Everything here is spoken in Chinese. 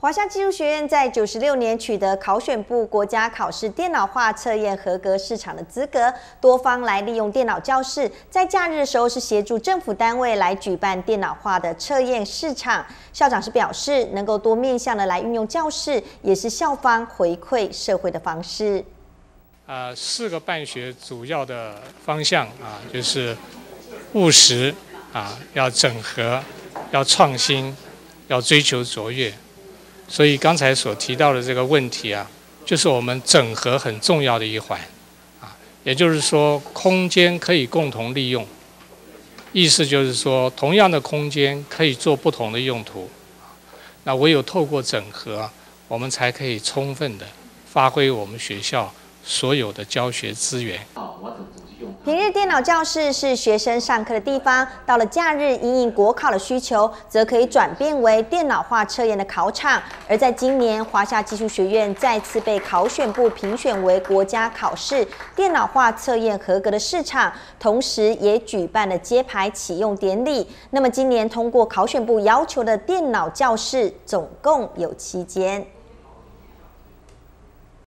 华夏技术学院在九十六年取得考选部国家考试电脑化测验合格市场的资格，多方来利用电脑教室，在假日的时候是协助政府单位来举办电脑化的测验市场。校长是表示，能够多面向的来运用教室，也是校方回馈社会的方式。啊，四个办学主要的方向啊，就是务实啊，要整合，要创新，要追求卓越。所以刚才所提到的这个问题啊，就是我们整合很重要的一环，啊，也就是说空间可以共同利用，意思就是说同样的空间可以做不同的用途，那唯有透过整合，我们才可以充分的发挥我们学校所有的教学资源。平日电脑教室是学生上课的地方，到了假日，因应国考的需求，则可以转变为电脑化测验的考场。而在今年，华夏技术学院再次被考选部评选为国家考试电脑化测验合格的市场，同时也举办了揭牌启用典礼。那么，今年通过考选部要求的电脑教室，总共有七间。